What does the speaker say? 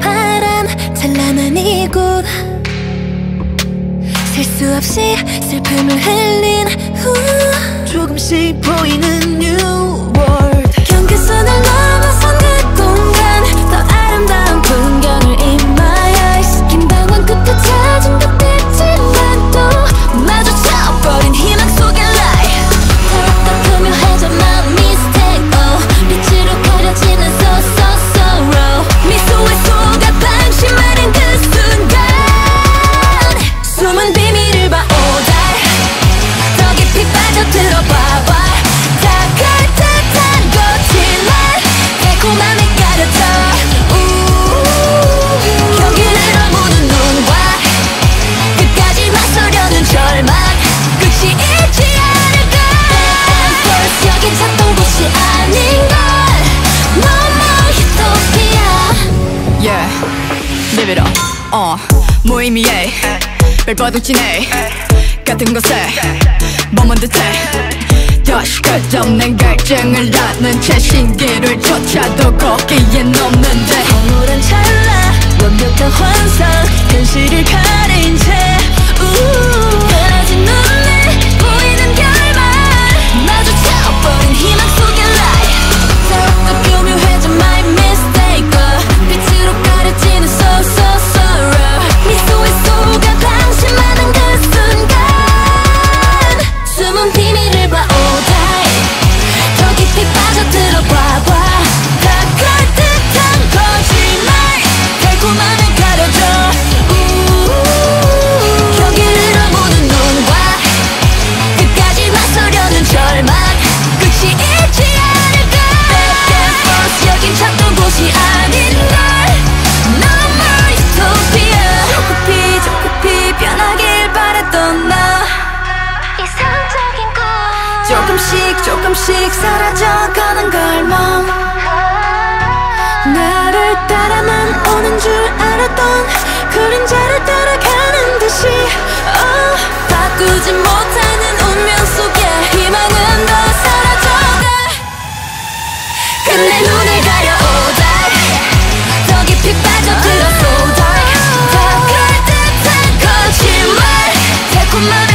바람 찬란한 이곳. 셀 수 없이 슬픔을 흘린 후. 조금씩 보이는 new 찾던 곳이 아닌 걸 너무 유토피아 Yeah, live it up. 어, 무의미해. 벨버둥 진해. 같은 곳에 머문 듯해. 다시 끝없는 갈증을 낳는 채 신기를 쫓아도 거기엔 없는데 조금씩 사라져가는 걸멈 나를 따라만 오는 줄 알았던 그림자를 따라가는 듯이. oh. 바꾸지 못하는 운명 속에 희망은 더 사라져가. 근데 눈을 가려 빠져들어 so dark 다 그럴듯한 거짓말. 달콤한